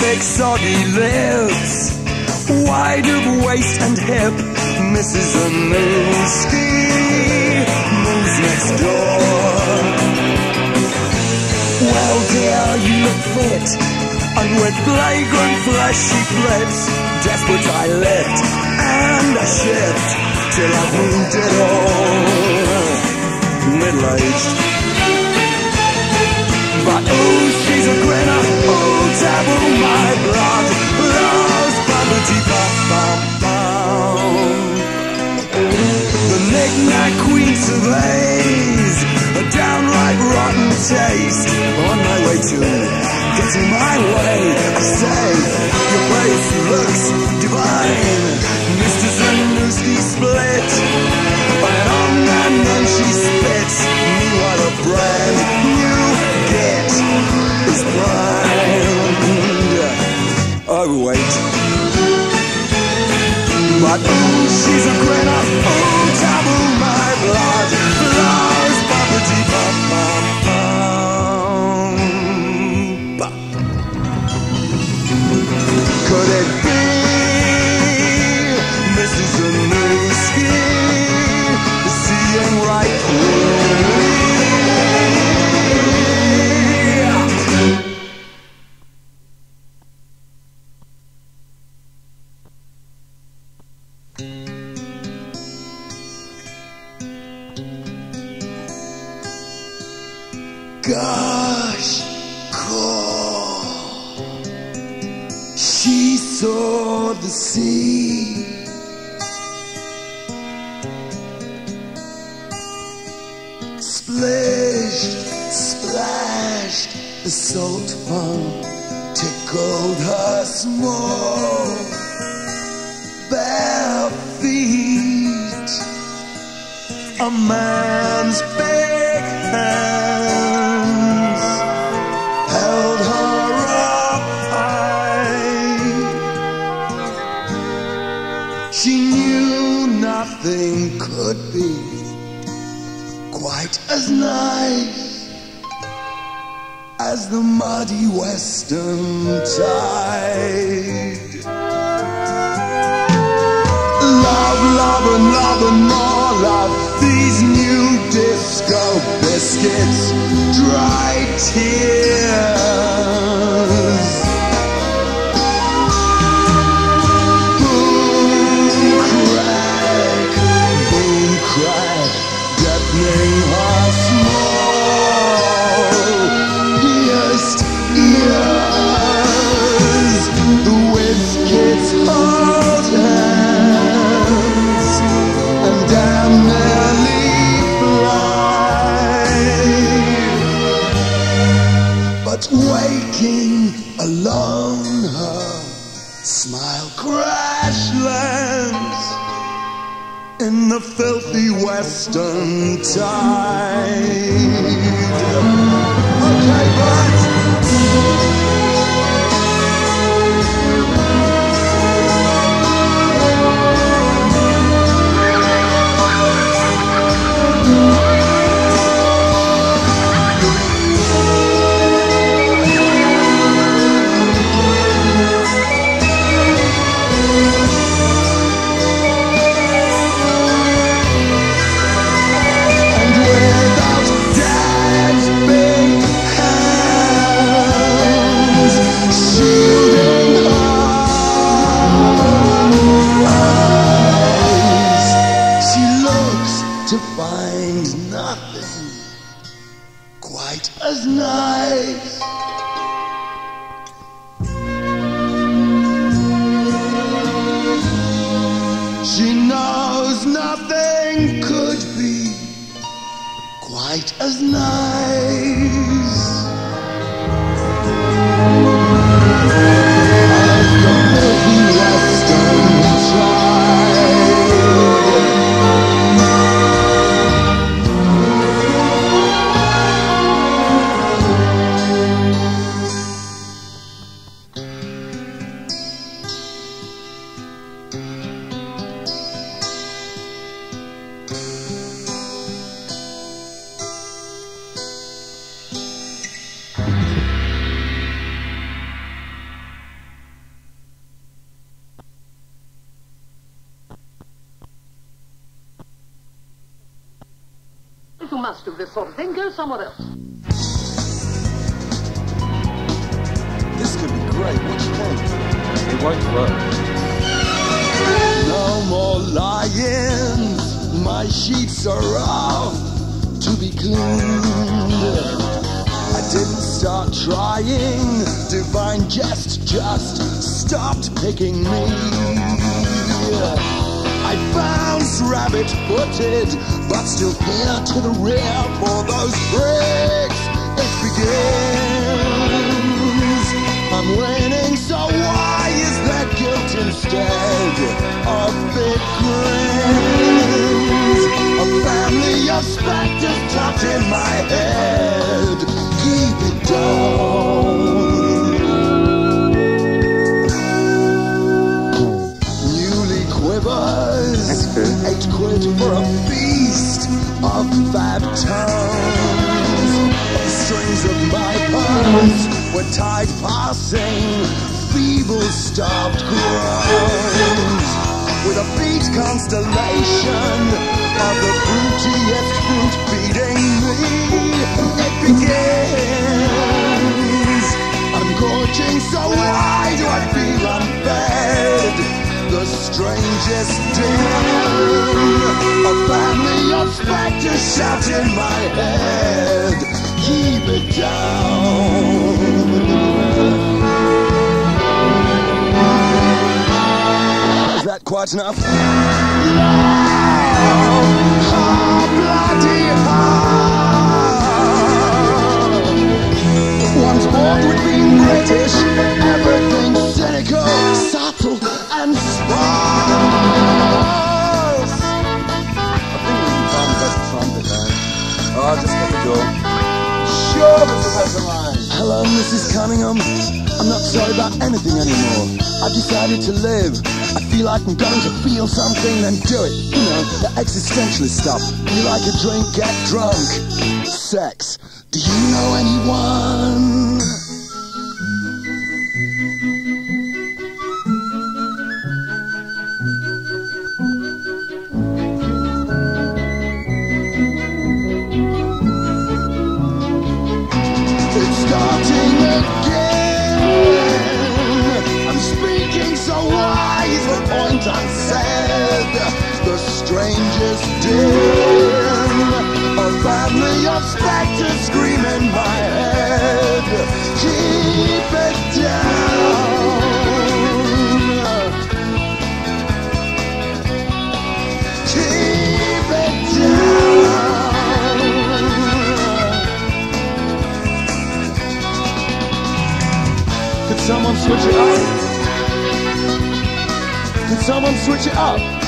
big soggy lips, wide of waist and hip. Mrs. Zaniewski moves next door. Well, dear, you look fit, and with flagrant fleshy flips, desperate I lift and I shift till I've moved it all. Middle-aged. On to getting my way, I say your face looks divine. Mr. Zaniewski split, and on and then she spits. Meanwhile, a brand new get is primed. Overweight. But oh, she's a grinner, oh, Gosh, call. She saw the sea. Splashed, splashed, the salt fun tickled her small bare feet. A man's She knew nothing could be quite as nice as the muddy Weston tide. Love, love, and love, and more love. These new disco biscuits, dry tears. Western tide. As nice who must do this sort of thing, go somewhere else. This could be great. What do you think? It won't work. No more lying. My sheets are off to be cleaned. I didn't start trying. Divine jest just stopped picking me. I bounce rabbit footed, but still here to the rear for those bricks. It begins. I'm winning, so why is there guilt instead of big grins? A family of specters tucked in my head. Keep it down. Quid for a feast of fab tones. The strings of my purse were tied passing feeble starved groans. With a beat constellation of the fruitiest fruit feeding me, it begins. Strangest din, a family of specters shout in my head. Keep it down. Is that quite enough? Oh, bloody hell! Once born with being British, Mrs. Cunningham. I'm not sorry about anything anymore. I've decided to live. I feel like I'm going to feel something, then do it. You know, the existentialist stuff. You like a drink, get drunk. Sex. Do you know anyone? Strangest din. A family of specters scream in my head. Keep it down. Keep it down. Could someone switch it up? Could someone switch it up?